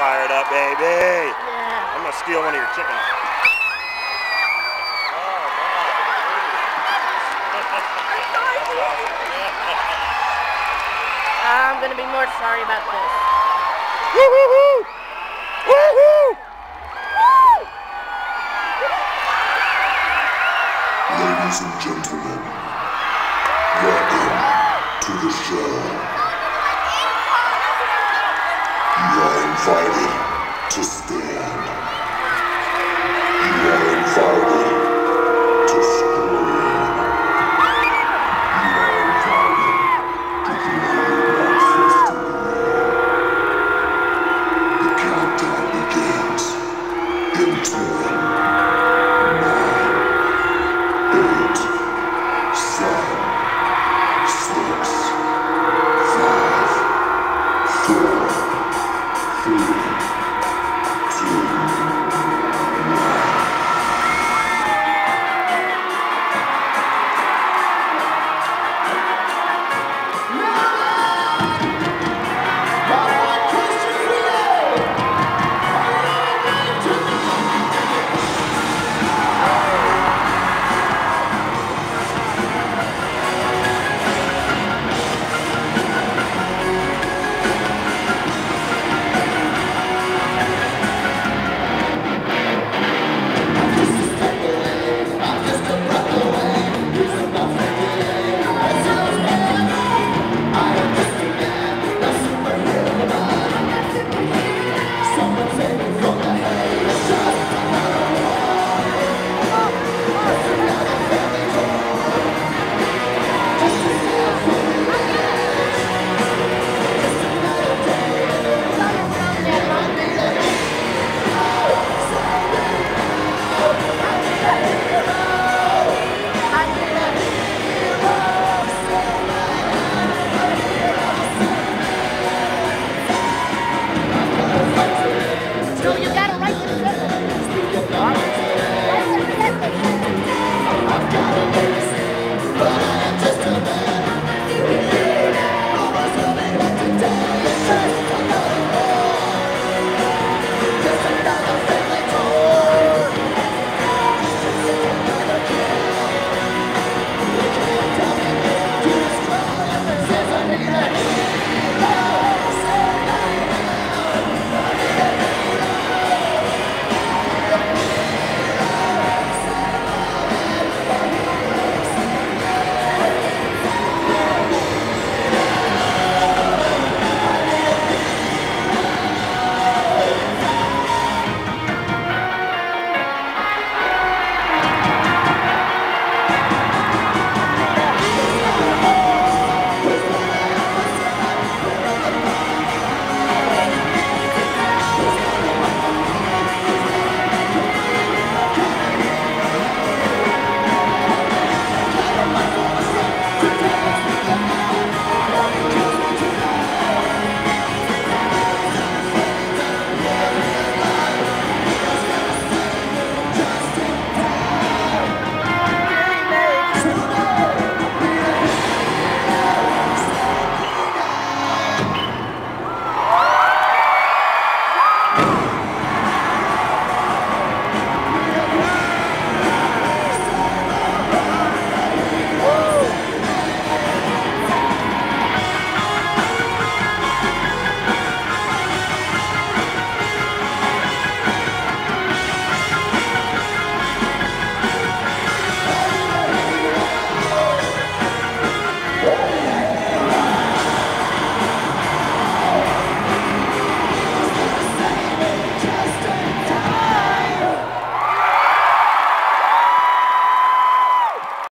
fired up, baby. Yeah. I'm gonna steal one of your chickens. I'm gonna be more sorry about this. Woo-hoo-hoo! Woo-hoo! Ladies and gentlemen, welcome to the show. You are invited to stand. You are invited